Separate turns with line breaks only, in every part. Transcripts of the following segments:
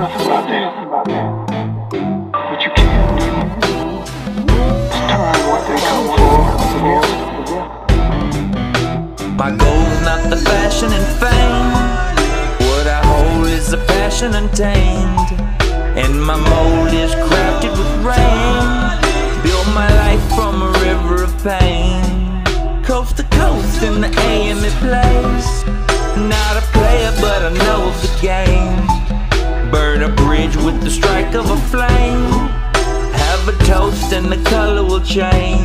nothing about that. But you can. Time what they come for.
My goal's not the fashion and fame. What I hold is a passion untamed. And my mold is crafted with rain. Build my life from a river of pain. Coast to coast in the AM it plays. Of a flame. Have a toast and the color will change.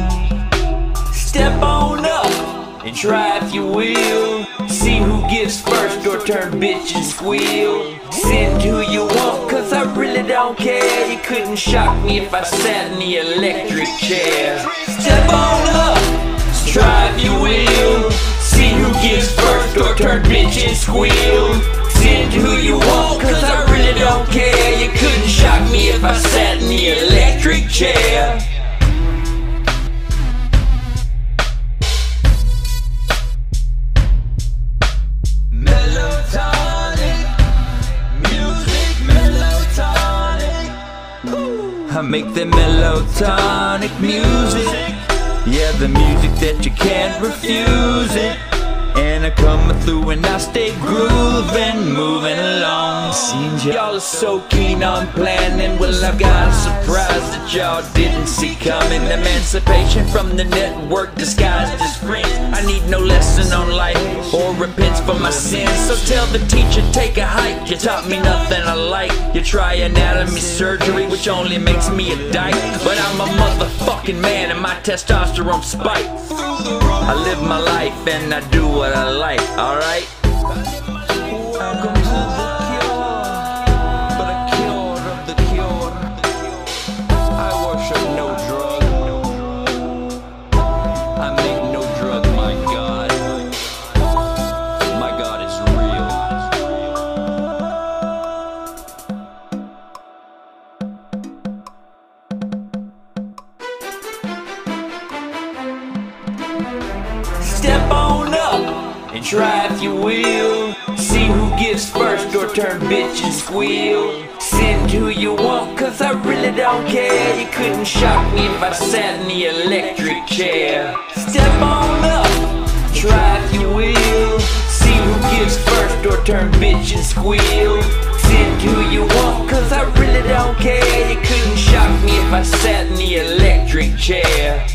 Step on up and try if you will. See who gives first or turn bitch and squeal. Send who you want, cause I really don't care. You couldn't shock me if I sat in the electric chair. And squeal. Send who you want, cause I really don't care. You couldn't shock me if I sat in the electric chair. I make the MelloTonic music. Yeah, the music that you can't refuse it. And I come through and I stay grooving, moving along. Y'all are so keen on planning. Well, I've got a surprise that y'all didn't see coming. Emancipation from the network disguised as friends. I need no lesson on life or repents for my sins. So tell the teacher, take a hike. You taught me nothing I like. You try anatomy surgery, which only makes me a dyke. But I'm a motherfucking man and my testosterone spike. I live my life and I do what I like, alright? On up and try if you will. See who gives first or turn bitch and squeal. Send who you want, cause I really don't care. You couldn't shock me if I sat in the electric chair. Step on up, try if you will. See who gives first or turn bitch and squeal. Send who you want, cause I really don't care. You couldn't shock me if I sat in the electric chair.